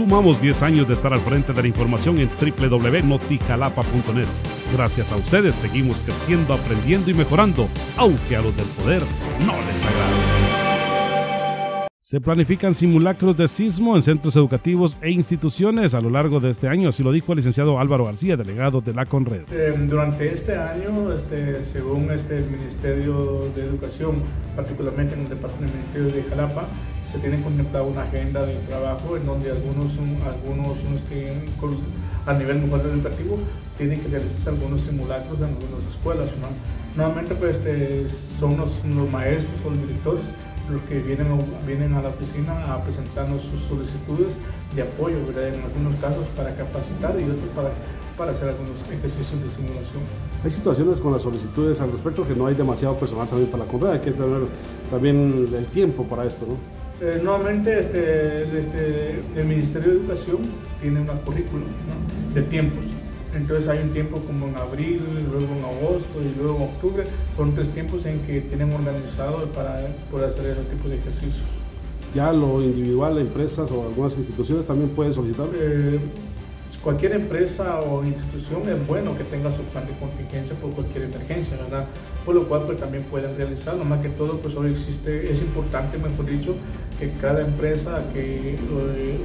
Sumamos 10 años de estar al frente de la información en www.notijalapa.net. Gracias a ustedes seguimos creciendo, aprendiendo y mejorando, aunque a los del poder no les agrade. Se planifican simulacros de sismo en centros educativos e instituciones a lo largo de este año, así lo dijo el licenciado Álvaro García, delegado de la CONRED. Eh, durante este año, este, según este, el Ministerio de Educación, particularmente en el Departamento de Jalapa, se tiene contemplada una agenda de trabajo en donde algunos, algunos este, a nivel educativo tienen que realizarse algunos simulacros en algunas escuelas. Normalmente pues, este, son los, los maestros o los directores los que vienen, vienen a la oficina a presentarnos sus solicitudes de apoyo, en algunos casos para capacitar y otros para, para hacer algunos ejercicios de simulación. Hay situaciones con las solicitudes al respecto que no hay demasiado personal también para la compra, hay que tener también el tiempo para esto, ¿no? Eh, nuevamente este, este, el Ministerio de Educación tiene una currículum de tiempos entonces hay un tiempo como en abril, luego en agosto y luego en octubre. Son tres tiempos en que tienen organizado para poder hacer ese tipo de ejercicios. ¿Ya lo individual, empresas o algunas instituciones también pueden solicitar? Eh, cualquier empresa o institución es bueno que tenga su plan de contingencia por cualquier emergencia, ¿verdad? Por lo cual pues también pueden realizarlo, más que todo pues hoy existe, es importante mejor dicho, que cada empresa que,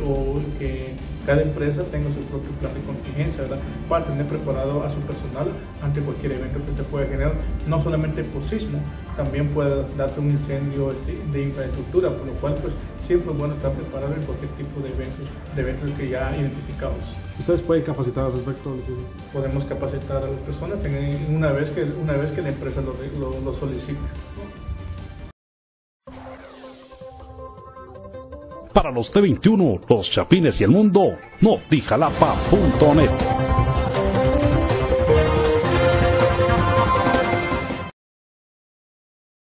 o, que cada empresa tenga su propio plan de contingencia, ¿verdad? Para tener preparado a su personal ante cualquier evento que se pueda generar, no solamente por sismo, también puede darse un incendio de, infraestructura, por lo cual pues siempre es bueno estar preparado en cualquier tipo de eventos, de eventos que ya identificados. ¿Ustedes pueden capacitar al respecto? Podemos capacitar a las personas en, una, vez que, una vez que la empresa lo, lo, lo solicite. Para los T21, los Chapines y el mundo, notijalapa.net.